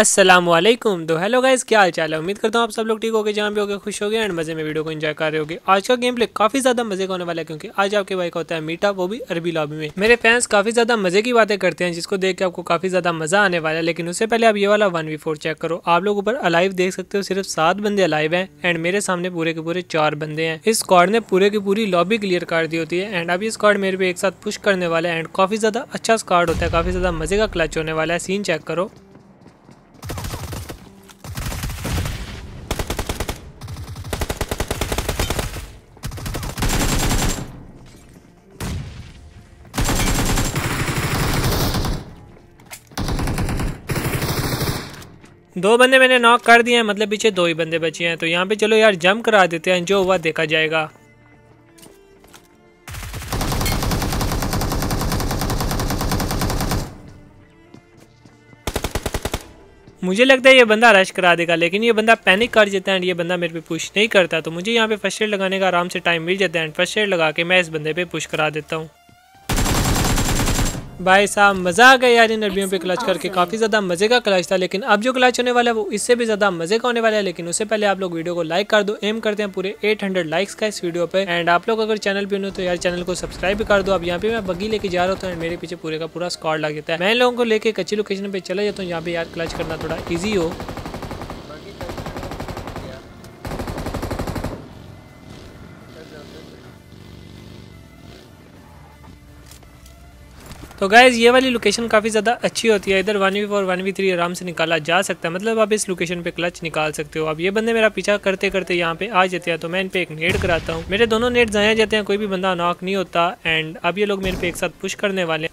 वालेकुम तो hello guys क्या हाल चाल है? उम्मीद करता हूँ आप सब लोग ठीक हो गए जहाँ भी हो गए खुश हो गए एंड मज़े में वीडियो को एंजॉय कर रहे होगे। आज का गेम प्ले काफ़ी ज़्यादा मज़े का होने वाला है, क्योंकि आज आपके भाई का होता है मीटा वो भी अरबी लॉबी में। मेरे फैंस काफ़ी ज़्यादा मज़े की बातें करते हैं, जिसको देख के आपको काफ़ी ज़्यादा मज़ा आने वाला है, लेकिन उससे पहले आप ये वाला वन वी फोर चेक करो। आप लोग ऊपर अलाइव देख सकते हो, सिर्फ़ सात बंदे अलाइव है एंड मेरे सामने पूरे के पूरे चार बंदे हैं। इस स्क्वाड ने पूरे की पूरी लॉबी क्लियर कर दी होती है एंड अब ये स्क्वाड मेरे पे एक साथ पुश करने वाला है एंड काफ़ी ज़्यादा अच्छा स्क्वाड होता है, काफ़ी ज़्यादा मज़े का क्लच होने वाला है। सीन चेक करो। दो बंदे मैंने नॉक कर दिए हैं मतलब पीछे दो ही बंदे बचे हैं तो यहाँ पे चलो यार जंप करा देते हैं, जो हुआ देखा जाएगा। मुझे लगता है ये बंदा रश करा देगा, लेकिन ये बंदा पैनिक कर जाता है एंड ये बंदा मेरे पे पुश नहीं करता तो मुझे यहाँ पे फ़र्स्ट एड लगाने का आराम से टाइम मिल जाता है एंड फ़र्स्ट एड लगा के मैं इस बंदे पे पुश करा देता हूँ। भाई साहब मज़ा आ गया यार इन अरबियों पे क्लच करके। काफ़ी ज़्यादा मज़े का क्लच था लेकिन अब जो क्लच होने वाला है वो इससे भी ज़्यादा मज़े का होने वाला है लेकिन उससे पहले आप लोग वीडियो को लाइक कर दो। एम करते हैं पूरे 800 लाइक्स का इस वीडियो पे। एंड आप लोग अगर चैनल पे हो तो यार चैनल को सब्सक्राइब भी कर दो। अब यहाँ पे मैं बगी लेके जा रहा हूँ मेरे पीछे पूरे का पूरा स्कॉड लग जाता है। मैं लोगों को लेकर कच्ची लोकेशन पे चला जाता हूँ यहाँ पे यार क्लच करना थोड़ा ईजी हो। तो गाइज़ ये वाली लोकेशन काफ़ी ज़्यादा अच्छी होती है। इधर one v four one v three आराम से निकाला जा सकता है। मतलब आप इस लोकेशन पे क्लच निकाल सकते हो। अब ये बंदे मेरा पीछा करते करते यहाँ पे आ जाते हैं। तो मैं इन पे एक नेट कराता हूँ। मेरे दोनों नेट जाया जाते हैं। कोई भी बंदा नॉक नहीं होता। एंड अब ये लोग मेरे पे एक साथ पुश करने वाले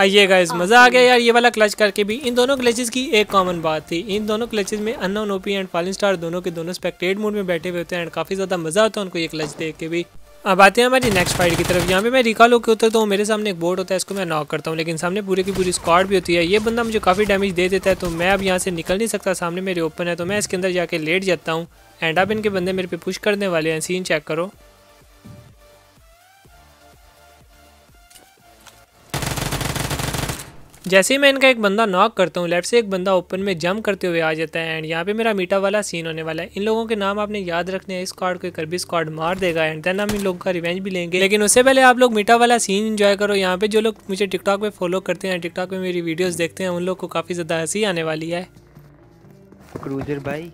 आइए गाइस मज़ा आ गया यार ये वाला क्लच करके भी। इन दोनों क्लचेज की एक कॉमन बात थी। इन दोनों क्लचेस में unknown OP and falling star दोनों के दोनों स्पेक्टेड मोड में बैठे हुए होते हैं एंड काफ़ी ज़्यादा मज़ा आता है उनको ये क्लच देख के भी। अब आते हैं हमारी नेक्स्ट फाइट की तरफ़। यहाँ पे मैं रिकॉल होकर उतरता हूँ मेरे सामने एक बोर्ड होता है इसको मैं नॉक करता हूँ लेकिन सामने पूरी की पूरी स्क्वाड भी होती है। ये बंदा मुझे काफ़ी डैमेज दे देता है तो मैं अब यहाँ से निकल नहीं सकता सामने मेरे ओपन है तो मैं इसके अंदर जाके लेट जाता हूँ एंड अब इनके बंदे मेरे पे पुश करने वाले हैं। सीन चेक करो। जैसे ही मैं इनका एक बंदा नॉक करता हूँ लेफ़्ट से एक बंदा ओपन में जंप करते हुए आ जाता है एंड यहाँ पे मेरा मीठा वाला सीन होने वाला है। इन लोगों के नाम आपने याद रखने हैं, इस कार्ड को कर भी स्क्वाड मार देगा एंड देन हम इन लोगों का रिवेंज भी लेंगे। लेकिन उससे पहले आप लोग मीठा वाला सीन इन्जॉय करो। यहाँ पे जो लोग मुझे टिकटॉक पे फॉलो करते हैं टिकटॉक पे मेरी वीडियोस देखते हैं, उन लोग को काफ़ी ज़्यादा हँसी आने वाली है। क्रूजर भाई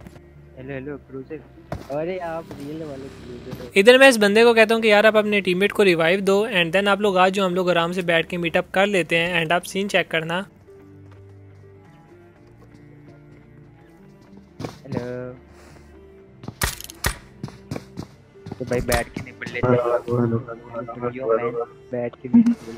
हेलो हेलो क्रूजर अरे आप रियल वाले इधर मैं इस बंदे को कहता हूँ कि यार आप अपने टीममेट को रिवाइव दो एंड देन आप लोग आज जो हम लोग आराम से बैठ के मीटअप कर लेते हैं एंड आप सीन चेक करना। हेलो तो भाई बैठ के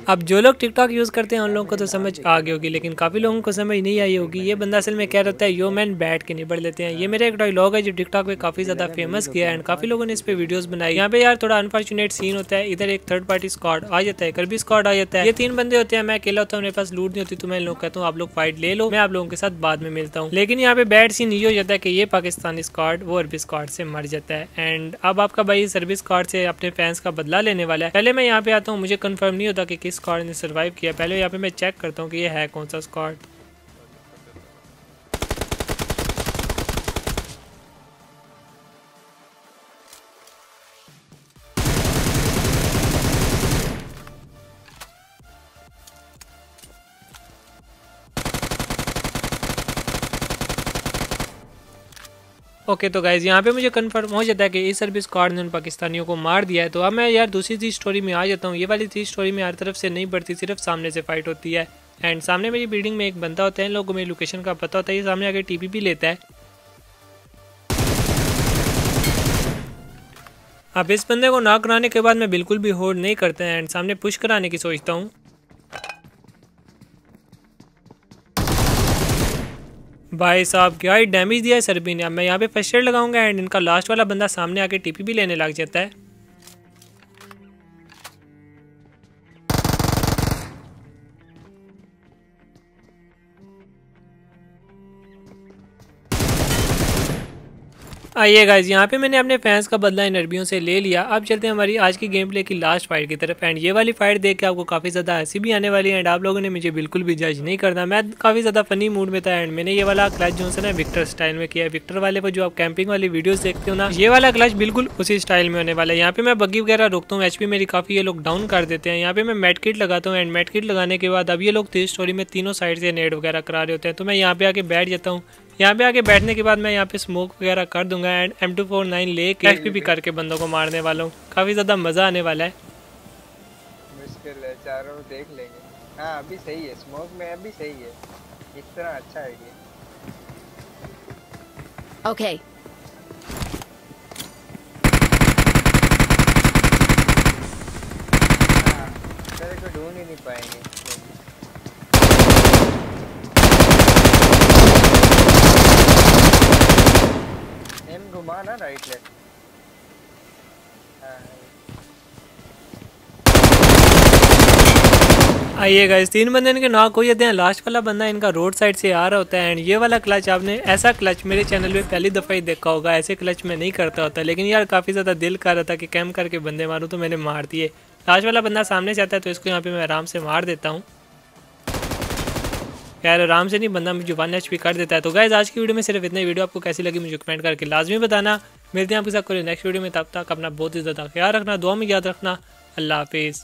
अब जो लोग टिकटॉक यूज़ करते हैं, उन लोगों को तो समझ आ गई होगी, लेकिन काफ़ी लोगों को समझ नहीं आई होगी। ये बंदा असल में कह रहा है यो मैन बैठ के निबड़ लेते हैं। ये मेरा एक डायलॉग है जो टिकटॉक पे काफ़ी ज़्यादा फ़ेमस किया है एंड काफ़ी लोगों ने इस पे वीडियोस बनाई। यहाँ पे यार थोड़ा अनफॉर्चुनेट सीन होता है। इधर एक थर्ड पार्टी स्कॉड आ जाता है करबी स्कॉड आ जाता है। ये तीन बंदे होते हैं, मैं अकेला होता हूँ, मेरे पास लूट नहीं होती तो मैं लोग कहता हूँ, आप लोग फाइट ले लो, मैं आप लोगों के साथ बाद में मिलता हूँ। लेकिन यहाँ पे बैड सीन ये हो जाता है कि ये पाकिस्तानी स्कॉड वो अरबी स्कॉड से मर जाता है। एंड अब आपका भाई सर्विस स्कॉड से अपने फैंस का बदला लेने वाला है। पहले मैं यहाँ पे आता हूँ, मुझे कंफर्म नहीं होता कि किस स्क्वाड ने सर्वाइव किया। पहले यहाँ पे मैं चेक करता हूँ कि ये है कौन सा स्क्वाड ओके तो गाइज़ यहाँ पे मुझे कंफर्म हो जाता है कि इस सर्विस स्क्वाड ने उन पाकिस्तानियों को मार दिया है। तो अब मैं यार दूसरी थी स्टोरी में आ जाता हूँ। ये वाली थी स्टोरी में हर तरफ़ से नहीं बढ़ती, सिर्फ़ सामने से फाइट होती है। एंड सामने मेरी बिल्डिंग में एक बंदा होता है लोगों मेरी लोकेशन का पता होता है। ये सामने आगे टीपी भी लेता है। अब इस बंदे को ना कराने के बाद मैं बिल्कुल भी होल्ड नहीं करता। एंड सामने पुश कराने की सोचता हूँ। भाई साहब, क्या ही डैमेज दिया है सरबी ने? अब मैं यहाँ पे फ़र्स्ट एड लगाऊँगा एंड इनका लास्ट वाला बंदा सामने आके टीपी भी लेने लग जाता है। आइए गाइज़ यहाँ पे मैंने अपने फैंस का बदला इन अरबियों से ले लिया। अब चलते हैं हमारी आज की गेम प्ले की लास्ट फाइट की तरफ़। एंड ये वाली फाइट देख के आपको काफ़ी ज़्यादा हँसी भी आने वाली है एंड आप लोगों ने मुझे बिल्कुल भी जज नहीं करना। मैं काफ़ी ज़्यादा फनी मूड में था एंड मैंने ये वाला क्लच जो है विक्टर स्टाइल में किया विक्टर वाले पर जो आप कैंपिंग वाली वीडियो देखते हो ना, ये वाला क्लच बिल्कुल उसी स्टाइल में होने वाला है। यहाँ पे मैं बग्गी वगैरह रोकता हूँ एच मेरी काफ़ी ये लोग डाउन कर देते हैं। यहाँ पे मैं मेटकिट लगाता हूँ एंड मेटकिट लगाने के बाद अब ये लोग तेज स्टोरी में तीनों साइड से नेट वगैरह करा रहे होते हैं। तो मैं यहाँ पे आके बैठ जाता हूँ। यहाँ पे आके बैठने के बाद मैं यहाँ पे स्मोक वगैरह कर दूँगा and M two four nine ले के एच भी करके बंदों को मारने वाला। हूँ काफ़ी ज़्यादा मज़ा आने वाला है। मुश्किल है चारों देख लेंगे। हाँ अभी सही है स्मोक में अभी सही है। इस तरह अच्छा है ये। Okay. हाँ तेरे को ढूंढ ही नहीं पाएँगे। एम घुमा ना राइट लेफ़्ट आइए गाइस तीन बंदे इनके नॉक हो जाते हैं लास्ट वाला बंदा इनका रोड साइड से आ रहा होता है एंड ये वाला क्लच आपने ऐसा क्लच मेरे चैनल पे पहली दफ़ा ही देखा होगा, ऐसे क्लच में नहीं करता होता, लेकिन यार काफ़ी ज़्यादा दिल कर रहा था कि कैम करके बंदे मारूँ तो मैंने मार दिए। लास्ट वाला बंदा सामने से आता है तो इसको यहाँ पे मैं आराम से मार देता हूँ। यार, आराम से नहीं, बंदा मुझे वन एच कर देता है। तो गाइज़ आज की वीडियो में सिर्फ़ इतनी वीडियो आपको कैसी लगी मुझे कमेंट करके लाजमी बताना। मिलते हैं आपके साथ कोई नेक्स्ट वीडियो में। तब तक अपना बहुत ही ज़्यादा ख्याल रखना, दुआ में याद रखना। अल्लाह हाफिज़।